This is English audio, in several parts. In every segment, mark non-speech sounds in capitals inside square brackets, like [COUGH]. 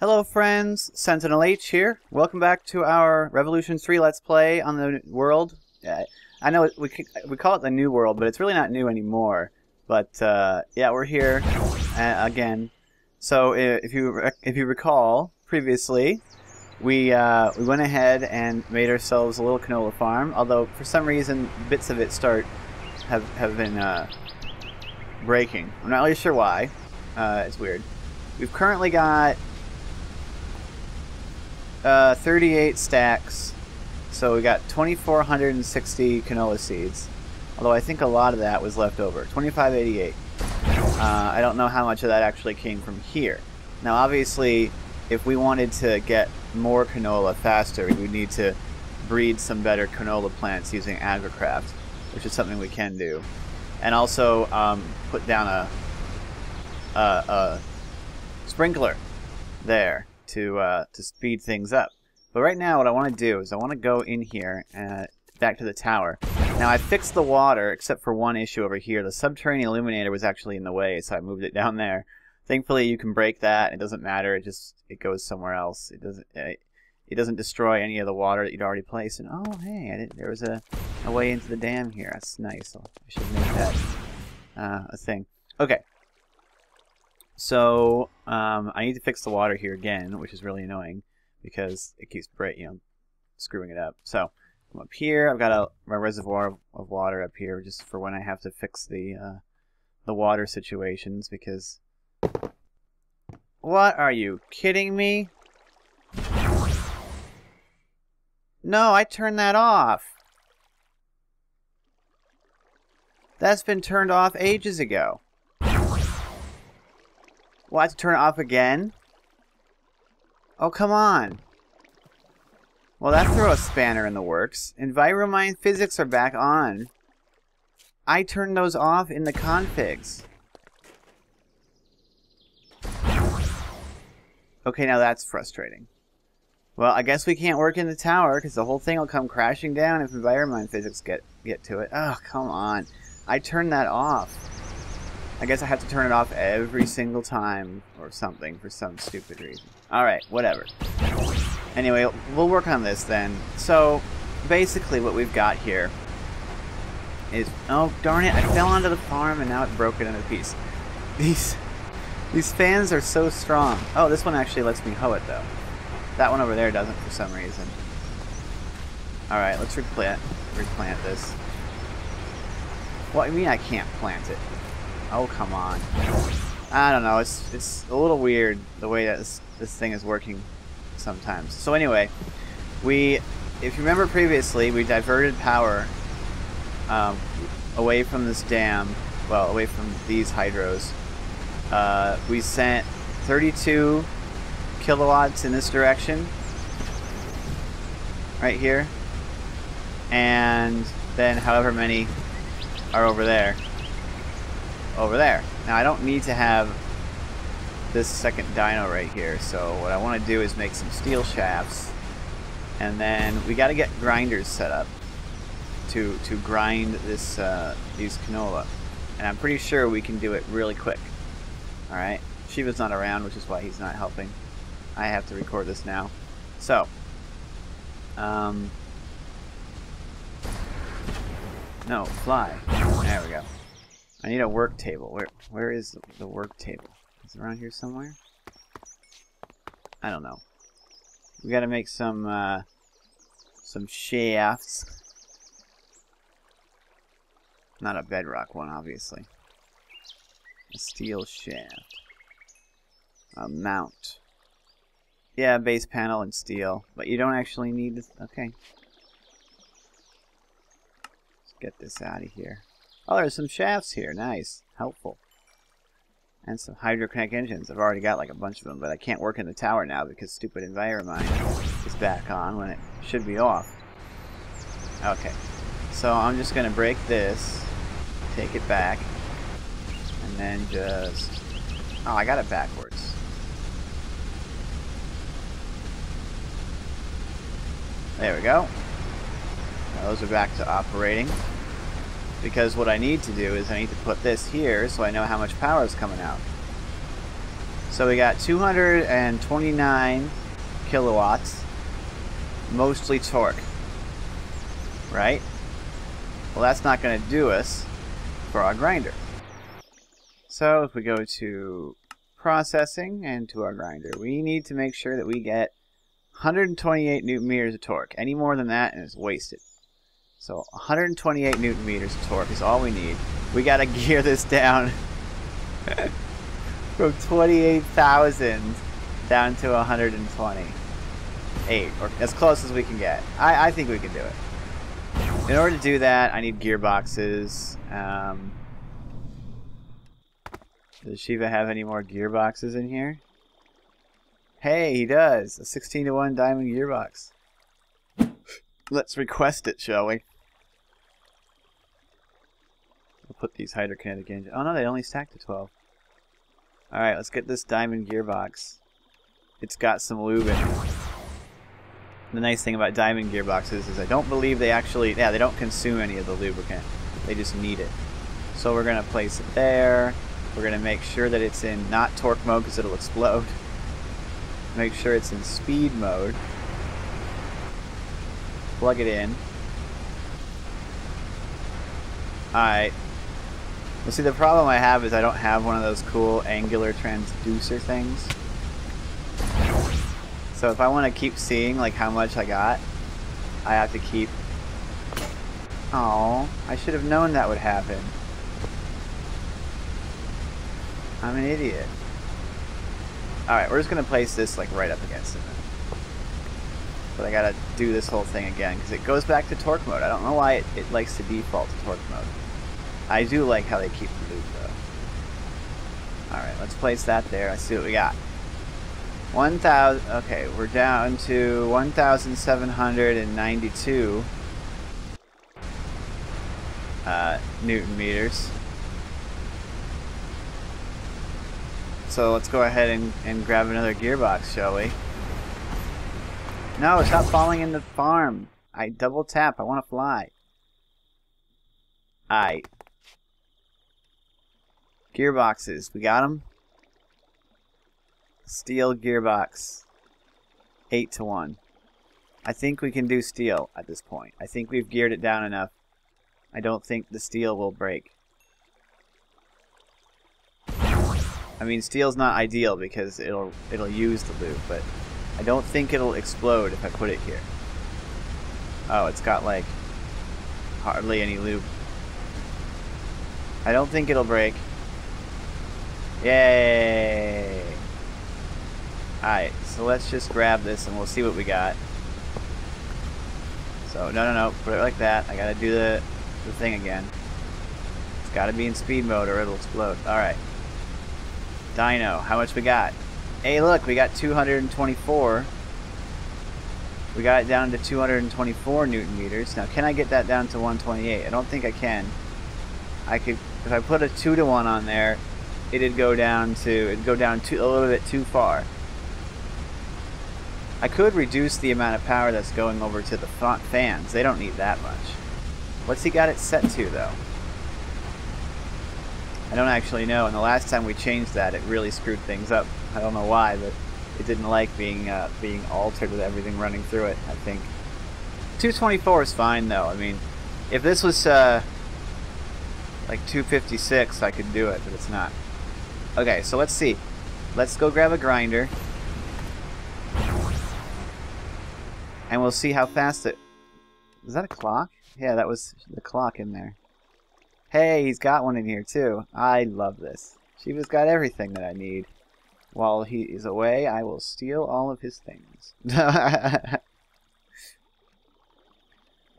Hello friends, Sentinel H here. Welcome back to our Revolution 3 Let's Play on the world. Uh, I know we, we call it the new world, but it's really not new anymore. But uh, yeah, we're here uh, again. So if you if you recall previously, we uh, we went ahead and made ourselves a little canola farm. Although for some reason bits of it start have have been uh, breaking. I'm not really sure why. Uh, it's weird. We've currently got uh, 38 stacks, so we got 2,460 canola seeds. Although I think a lot of that was left over. 2588. Uh, I don't know how much of that actually came from here. Now, obviously, if we wanted to get more canola faster, we would need to breed some better canola plants using agricraft, which is something we can do. And also um, put down a, a sprinkler there to uh, to speed things up. But right now, what I want to do is I want to go in here and uh, back to the tower. Now I fixed the water, except for one issue over here. The subterranean illuminator was actually in the way, so I moved it down there. Thankfully, you can break that. It doesn't matter. It just it goes somewhere else. It doesn't. It, it doesn't destroy any of the water that you'd already placed. And oh, hey, there was a, a way into the dam here. That's nice. I should make that uh, a thing. Okay. So um, I need to fix the water here again, which is really annoying because it keeps you know, screwing it up. So I'm up here. I've got a, a reservoir of, of, water up here just for when I have to fix the uh, the water situations because. What are you kidding me? No, I turned that off. That's been turned off ages ago. Well, I have to turn it off again? Oh, come on. Well, that threw a spanner in the works. Enviromine physics are back on. I turned those off in the configs. Okay, now that's frustrating. Well, I guess we can't work in the tower because the whole thing will come crashing down if Enviromine physics get get to it. Oh, come on. I turned that off. I guess I have to turn it off every single time or something for some stupid reason. Alright, whatever. Anyway, we'll work on this then. So, basically what we've got here is... Oh, darn it, I fell onto the farm and now it broke it into piece. [LAUGHS] These, these fans are so strong. Oh, this one actually lets me hoe it though. That one over there doesn't for some reason. Alright, let's replant, replant this. What, I mean I can't plant it? Oh, come on. I don't know. It's it's a little weird the way that this, this thing is working sometimes. So anyway, we, if you remember previously, we diverted power um, away from this dam, well, away from these hydros. Uh, we sent 32 kilowatts in this direction, right here, and then however many are over there over there. Now I don't need to have this second dyno right here, so what I want to do is make some steel shafts, and then we got to get grinders set up to to grind this uh, these canola, and I'm pretty sure we can do it really quick. All right, Shiva's not around, which is why he's not helping. I have to record this now, so. Um, no, fly. There we go. I need a work table. Where where is the work table? Is it around here somewhere? I don't know. We gotta make some uh, some shafts. Not a bedrock one, obviously. A steel shaft. A mount. Yeah, base panel and steel. But you don't actually need this. Okay. Let's get this out of here. Oh, there's some shafts here. Nice. Helpful. And some hydrokinetic engines. I've already got like a bunch of them, but I can't work in the tower now because stupid Enviromine is back on when it should be off. Okay. So I'm just going to break this, take it back, and then just... Oh, I got it backwards. There we go. Those are back to operating because what I need to do is I need to put this here so I know how much power is coming out. So we got 229 kilowatts, mostly torque, right? Well, that's not going to do us for our grinder. So if we go to processing and to our grinder, we need to make sure that we get 128 newton meters of torque. Any more than that and it's wasted. So 128 newton meters of torque is all we need. We got to [LAUGHS] gear this down [LAUGHS] from 28,000 down to 128, or as close as we can get. I, I think we can do it. In order to do that, I need gearboxes. Um, does Shiva have any more gearboxes in here? Hey, he does. A 16 to 1 diamond gearbox. Let's request it, shall we? We'll put these hydrokinetic engines. Oh no, they only stack to 12. Alright, let's get this diamond gearbox. It's got some lube in it. The nice thing about diamond gearboxes is I don't believe they actually, yeah, they don't consume any of the lubricant. They just need it. So we're going to place it there. We're going to make sure that it's in not torque mode because it'll explode. Make sure it's in speed mode. Plug it in. Alright. Well, see, the problem I have is I don't have one of those cool angular transducer things. So if I want to keep seeing like how much I got, I have to keep... Oh, I should have known that would happen. I'm an idiot. Alright, we're just going to place this like right up against it. But I gotta do this whole thing again because it goes back to torque mode. I don't know why it, it likes to default to torque mode. I do like how they keep the lube though. Alright, let's place that there. Let's see what we got. 1,000, okay, we're down to 1,792 uh, newton meters. So let's go ahead and, and grab another gearbox, shall we? No, stop falling in the farm. I double tap. I want to fly. Alright. Gearboxes. We got them? Steel gearbox. 8 to 1. I think we can do steel at this point. I think we've geared it down enough. I don't think the steel will break. I mean, steel's not ideal because it'll it'll use the lube, but I don't think it'll explode if I put it here. Oh, it's got like hardly any lube. I don't think it'll break. Yay! Alright, so let's just grab this and we'll see what we got. So, no, no, no, put it like that. I gotta do the, the thing again. It's gotta be in speed mode or it'll explode. Alright. Dyno, how much we got? Hey, look, we got 224. We got it down to 224 newton meters. Now, can I get that down to 128? I don't think I can. I could, if I put a 2 to 1 on there, it'd go down to, it'd go down too, a little bit too far. I could reduce the amount of power that's going over to the fans. They don't need that much. What's he got it set to, though? I don't actually know, and the last time we changed that, it really screwed things up. I don't know why, but it didn't like being uh, being altered with everything running through it, I think. 224 is fine, though. I mean, if this was uh, like 256, I could do it, but it's not. Okay, so let's see. Let's go grab a grinder. And we'll see how fast it... Is that a clock? Yeah, that was the clock in there. Hey, he's got one in here too. I love this. Shiva's got everything that I need. While he is away, I will steal all of his things.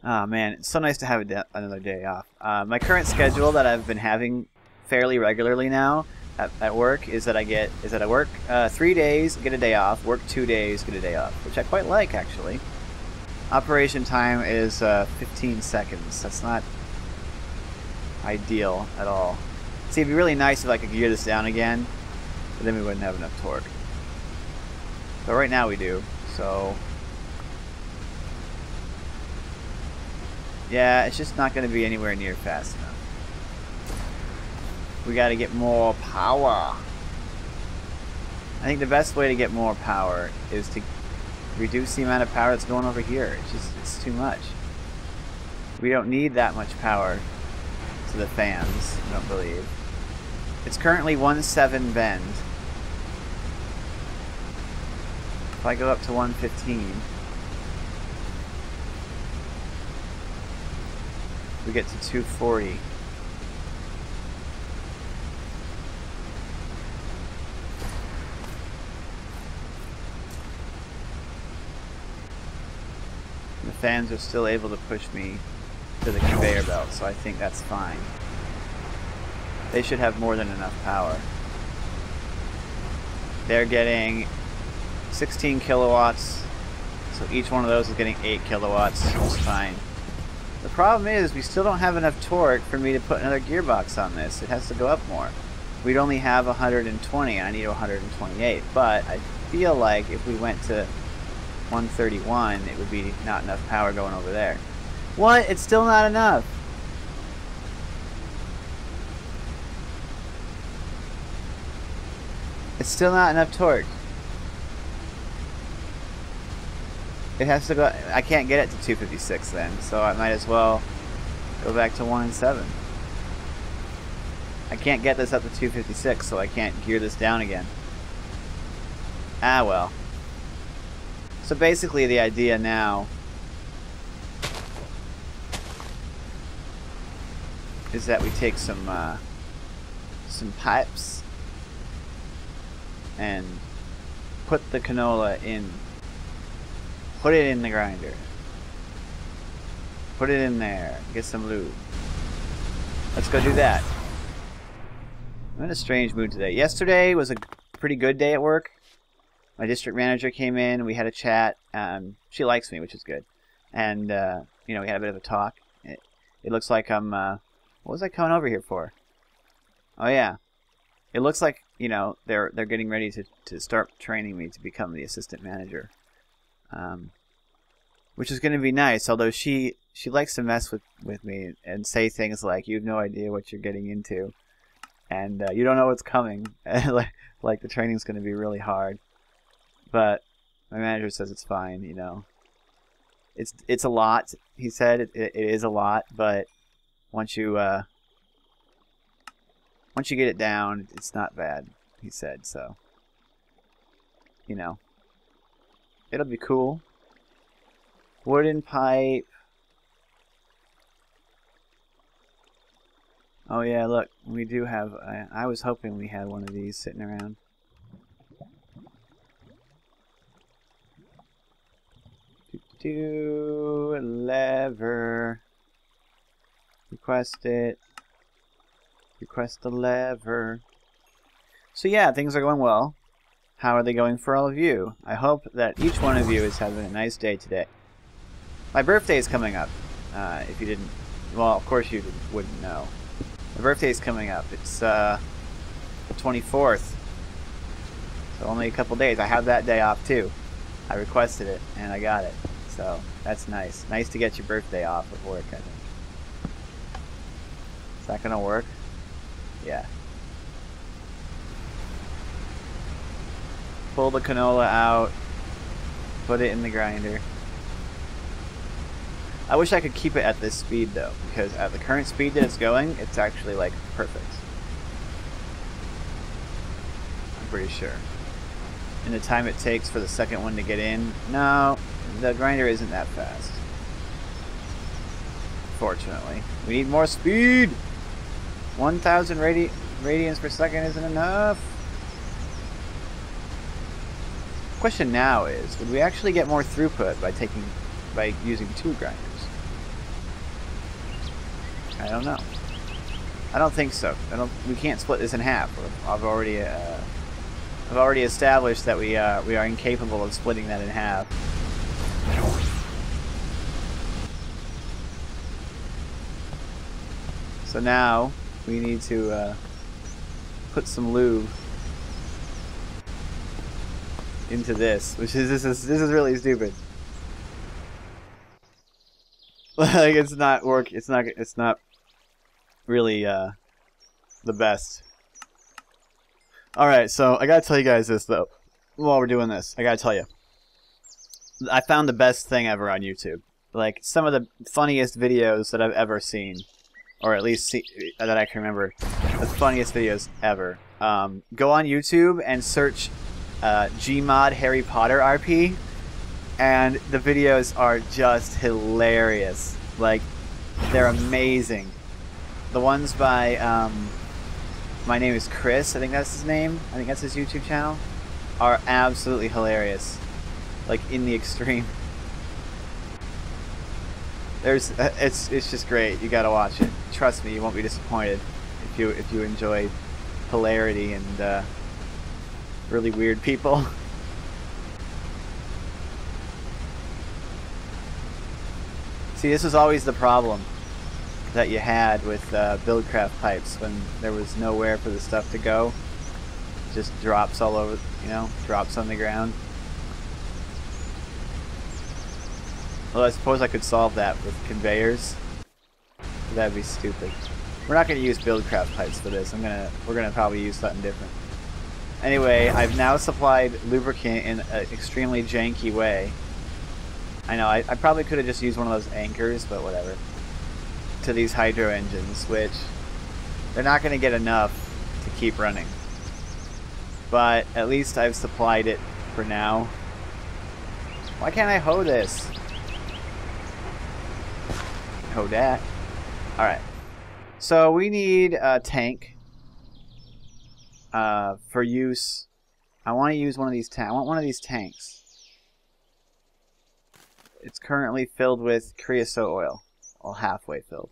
oh [LAUGHS] man, it's so nice to have another day off. Uh, my current schedule that I've been having fairly regularly now at, at work is that I get is that I work uh, three days, get a day off, work two days, get a day off, which I quite like actually. Operation time is uh, 15 seconds. That's not ideal at all. See, it'd be really nice if I could gear this down again, but then we wouldn't have enough torque. But right now we do, so... Yeah, it's just not going to be anywhere near fast enough. We got to get more power. I think the best way to get more power is to reduce the amount of power that's going over here. It's just, it's too much. We don't need that much power to the fans, I don't believe. It's currently 1-7 bend. If I go up to 115, we get to 240. The fans are still able to push me to the conveyor belt, so I think that's fine. They should have more than enough power. They're getting 16 kilowatts, so each one of those is getting 8 kilowatts, That's fine. The problem is, we still don't have enough torque for me to put another gearbox on this. It has to go up more. We'd only have 120, I need 128, but I feel like if we went to 131, it would be not enough power going over there. What? It's still not enough. It's still not enough torque. It has to go... I can't get it to 256 then, so I might as well go back to 1 and 7. I can't get this up to 256, so I can't gear this down again. Ah, well. So basically the idea now is that we take some uh, some pipes and put the canola in put it in the grinder put it in there get some lube let's go do that I'm in a strange mood today yesterday was a pretty good day at work my district manager came in. We had a chat. Um, she likes me, which is good. And uh, you know, we had a bit of a talk. It, it looks like I'm. Uh, what was I coming over here for? Oh yeah, it looks like you know they're they're getting ready to to start training me to become the assistant manager. Um, which is going to be nice. Although she she likes to mess with with me and say things like, "You have no idea what you're getting into." And uh, you don't know what's coming. [LAUGHS] like, like the training's going to be really hard. But my manager says it's fine. You know, it's it's a lot. He said it, it is a lot, but once you uh, once you get it down, it's not bad. He said so. You know, it'll be cool. Wooden pipe. Oh yeah, look, we do have. I, I was hoping we had one of these sitting around. do a lever. Request it. Request the lever. So yeah, things are going well. How are they going for all of you? I hope that each one of you is having a nice day today. My birthday is coming up. Uh, if you didn't, well, of course you wouldn't know. My birthday is coming up. It's uh, the 24th. So only a couple days. I have that day off too. I requested it and I got it. So that's nice. Nice to get your birthday off of work, I think. Is that gonna work? Yeah. Pull the canola out. Put it in the grinder. I wish I could keep it at this speed though, because at the current speed that it's going, it's actually like perfect. I'm pretty sure. And the time it takes for the second one to get in, no, the grinder isn't that fast. Fortunately. We need more speed! 1,000 radi radians per second isn't enough. Question now is, would we actually get more throughput by taking, by using two grinders? I don't know. I don't think so. I don't. We can't split this in half. I've already, uh, I've already established that we, uh, we are incapable of splitting that in half. So now we need to uh, put some lube into this, which is this is this is really stupid. [LAUGHS] like it's not work. It's not. It's not really uh, the best. All right, so I gotta tell you guys this though. While we're doing this, I gotta tell you, I found the best thing ever on YouTube. Like some of the funniest videos that I've ever seen, or at least see, that I can remember, the funniest videos ever. Um, go on YouTube and search uh, Gmod Harry Potter RP, and the videos are just hilarious. Like they're amazing. The ones by um, my name is Chris. I think that's his name. I think that's his YouTube channel. Are absolutely hilarious, like in the extreme. There's, uh, it's it's just great. You gotta watch it. Trust me, you won't be disappointed if you if you enjoy hilarity and uh, really weird people. [LAUGHS] See, this was always the problem that you had with uh, Buildcraft pipes when there was nowhere for the stuff to go. Just drops all over, you know, drops on the ground. Well, I suppose I could solve that with conveyors. That'd be stupid. We're not going to use Buildcraft pipes for this. I'm gonna, we're gonna probably use something different. Anyway, I've now supplied lubricant in an extremely janky way. I know, I, I probably could have just used one of those anchors, but whatever. To these hydro engines, which they're not going to get enough to keep running. But at least I've supplied it for now. Why can't I hoe this? Hoe that. Alright. So we need a tank uh, for use. I want to use one of these tanks. I want one of these tanks. It's currently filled with creosote oil. Well, halfway filled.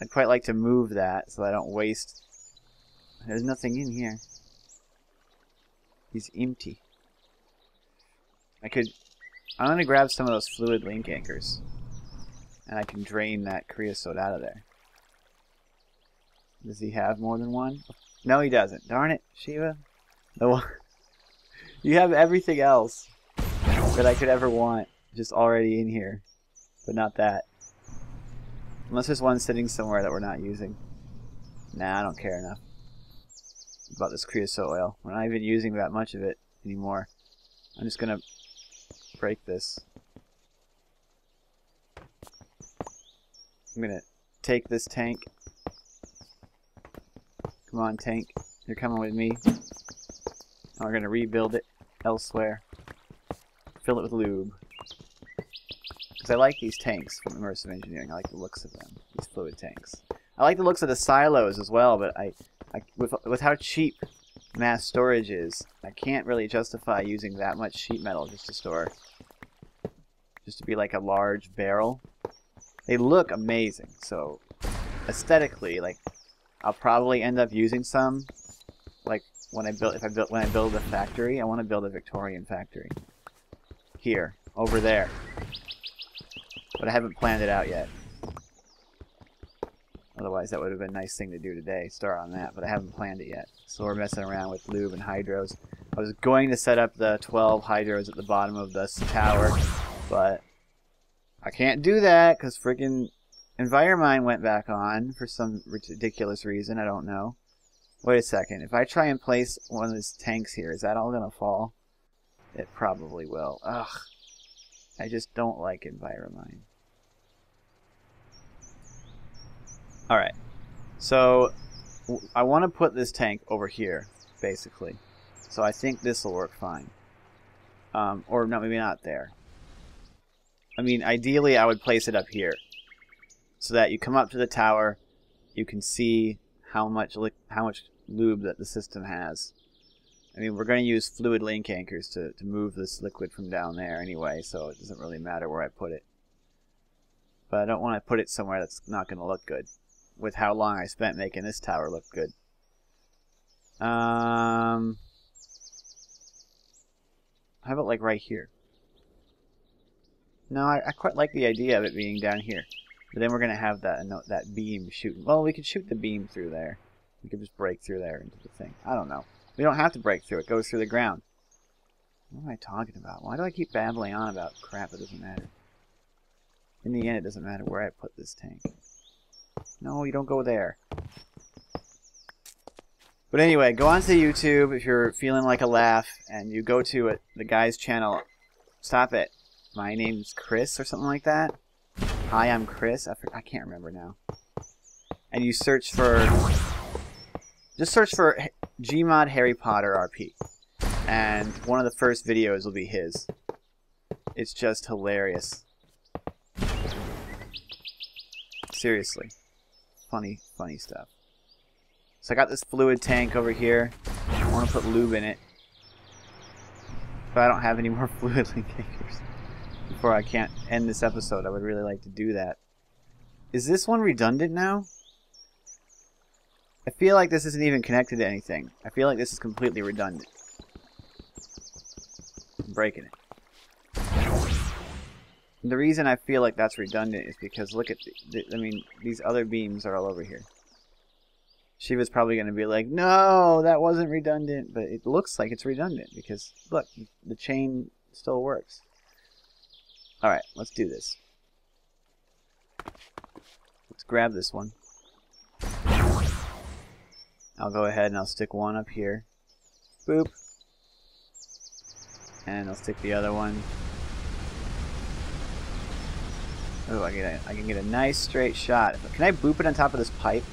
I'd quite like to move that so I don't waste... There's nothing in here. He's empty. I could... I'm going to grab some of those fluid link anchors. And I can drain that creosote out of there. Does he have more than one? No, he doesn't. Darn it, Shiva. The one... [LAUGHS] you have everything else that I could ever want just already in here, but not that. Unless there's one sitting somewhere that we're not using. Nah, I don't care enough about this creosote oil. We're not even using that much of it anymore. I'm just gonna break this. I'm gonna take this tank. Come on, tank. You're coming with me. we're gonna rebuild it elsewhere. Fill it with lube. Because I like these tanks from Immersive Engineering. I like the looks of them. These fluid tanks. I like the looks of the silos as well, but I, I with, with how cheap mass storage is, I can't really justify using that much sheet metal just to store, just to be like a large barrel. They look amazing, so aesthetically, like, I'll probably end up using some, like when I build if I build when I build a factory, I want to build a Victorian factory. Here, over there. But I haven't planned it out yet. Otherwise, that would have been a nice thing to do today, start on that, but I haven't planned it yet. So we're messing around with lube and hydros. I was going to set up the 12 hydros at the bottom of this tower, but I can't do that because freaking Enviromine went back on for some ridiculous reason. I don't know. Wait a second. If I try and place one of these tanks here, is that all going to fall? It probably will. Ugh. I just don't like Enviromine. Alright. So, I want to put this tank over here, basically. So I think this will work fine. Um, or no, maybe not there. I mean, ideally I would place it up here. So that you come up to the tower, you can see how much how much lube that the system has. I mean, we're going to use fluid link anchors to, to move this liquid from down there anyway, so it doesn't really matter where I put it. But I don't want to put it somewhere that's not going to look good, with how long I spent making this tower look good. Um, how about like right here? No, I, I quite like the idea of it being down here. But then we're going to have that that beam shooting. Well, we could shoot the beam through there. We could just break through there into the thing. I don't know. We don't have to break through. It goes through the ground. What am I talking about? Why do I keep babbling on about crap that doesn't matter? In the end, it doesn't matter where I put this tank. No, you don't go there. But anyway, go onto YouTube if you're feeling like a laugh, and you go to it, the guy's channel. Stop it. My name's Chris or something like that. Hi, I'm Chris. I, I can't remember now. And you search for... Just search for Gmod Harry Potter RP. And one of the first videos will be his. It's just hilarious. Seriously. Funny, funny stuff. So I got this fluid tank over here. I want to put lube in it. But I don't have any more [LAUGHS] fluid linkers. Before I can't end this episode, I would really like to do that. Is this one redundant now? I feel like this isn't even connected to anything. I feel like this is completely redundant. I'm breaking it. And the reason I feel like that's redundant is because look at the, the, I mean, these other beams are all over here she was probably going to be like, no, that wasn't redundant. But it looks like it's redundant because, look, the chain still works. All right, let's do this. Let's grab this one. I'll go ahead and I'll stick one up here. Boop. And I'll stick the other one. Oh, I can get a nice straight shot. Can I boop it on top of this pipe?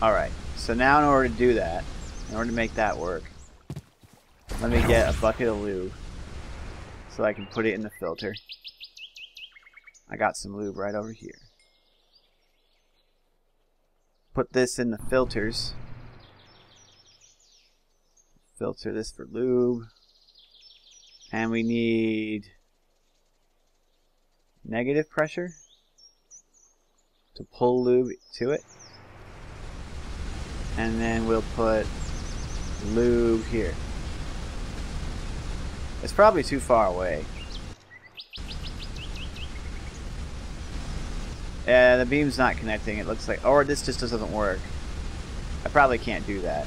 Alright, so now in order to do that, in order to make that work, let me get a bucket of lube so I can put it in the filter. I got some lube right over here. Put this in the filters. Filter this for lube. And we need negative pressure to pull lube to it and then we'll put lube here. It's probably too far away. Yeah, the beam's not connecting. It looks like, or this just doesn't work. I probably can't do that.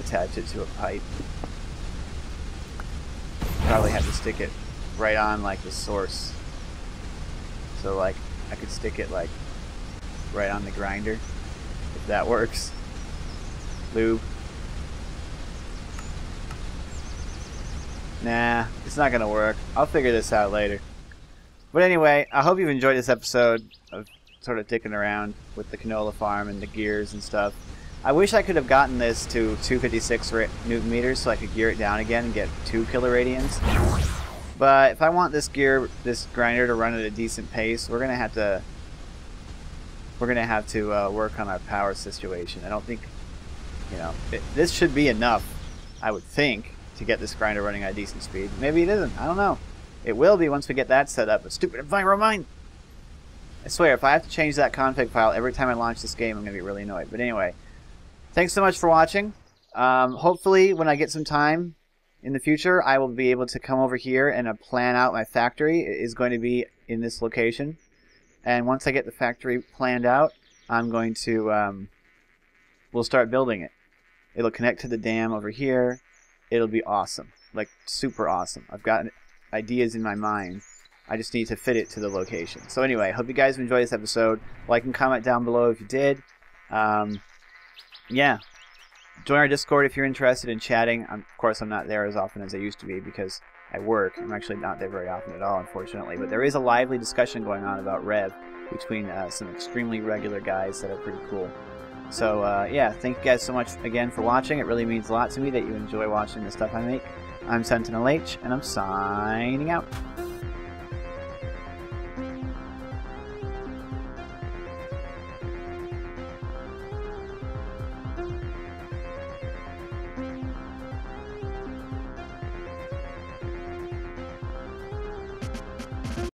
Attach it to a pipe. Probably have to stick it right on like the source. So like I could stick it like right on the grinder if that works. Lube. Nah, it's not gonna work. I'll figure this out later. But anyway, I hope you've enjoyed this episode of sort of dicking around with the canola farm and the gears and stuff. I wish I could have gotten this to 256 newton meters so I could gear it down again and get 2 kiloradians. But if I want this gear, this grinder to run at a decent pace, we're gonna have to we're gonna have to uh, work on our power situation. I don't think, you know, it, this should be enough. I would think to get this grinder running at a decent speed. Maybe it isn't. I don't know. It will be once we get that set up. Stupid EnviroMine! I swear, if I have to change that config file every time I launch this game, I'm gonna be really annoyed. But anyway, thanks so much for watching. Um, hopefully, when I get some time, in the future, I will be able to come over here and uh, plan out my factory. It is going to be in this location. And once I get the factory planned out, I'm going to, um, we'll start building it. It'll connect to the dam over here. It'll be awesome. Like, super awesome. I've got ideas in my mind. I just need to fit it to the location. So anyway, hope you guys enjoyed this episode. Like and comment down below if you did. Um, yeah, join our Discord if you're interested in chatting. I'm, of course, I'm not there as often as I used to be because I work. I'm actually not there very often at all, unfortunately. But there is a lively discussion going on about Rev between uh, some extremely regular guys that are pretty cool. So, uh, yeah, thank you guys so much again for watching. It really means a lot to me that you enjoy watching the stuff I make. I'm Sentinel H, and I'm signing out.